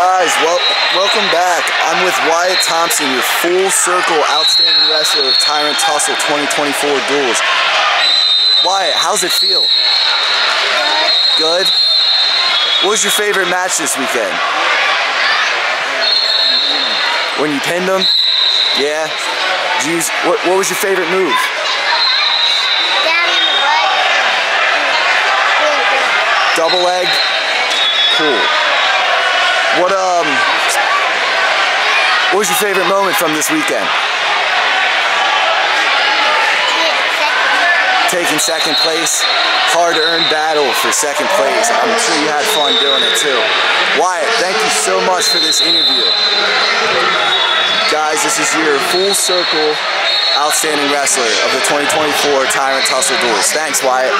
Guys, well, welcome back. I'm with Wyatt Thompson, your full circle outstanding wrestler of Tyrant Tussle 2024 duals. Wyatt, how's it feel? Good. What was your favorite match this weekend? When you pinned him? Yeah. Did you what, what was your favorite move? Down in the mud. Double leg? What um what was your favorite moment from this weekend? Taking second place. Hard earned battle for second place. I'm sure you had fun doing it too. Wyatt, thank you so much for this interview. Guys, this is your full circle outstanding wrestler of the 2024 Tyrant Tussle Duels. Thanks, Wyatt.